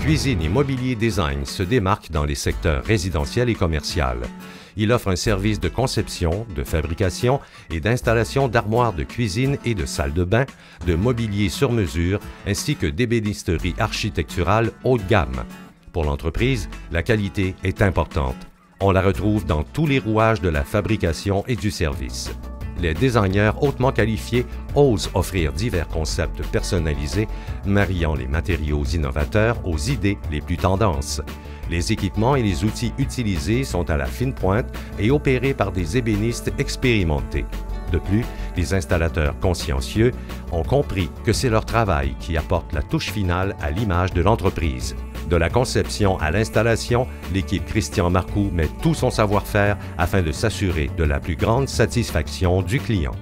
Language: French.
Cuisine Immobilier Design se démarque dans les secteurs résidentiels et commercial. Il offre un service de conception, de fabrication et d'installation d'armoires de cuisine et de salles de bain, de mobilier sur mesure ainsi que d'ébénisterie architecturale haut de gamme. Pour l'entreprise, la qualité est importante. On la retrouve dans tous les rouages de la fabrication et du service. Les designers hautement qualifiés osent offrir divers concepts personnalisés, mariant les matériaux innovateurs aux idées les plus tendances. Les équipements et les outils utilisés sont à la fine pointe et opérés par des ébénistes expérimentés. De plus, les installateurs consciencieux ont compris que c'est leur travail qui apporte la touche finale à l'image de l'entreprise. De la conception à l'installation, l'équipe Christian Marcoux met tout son savoir-faire afin de s'assurer de la plus grande satisfaction du client.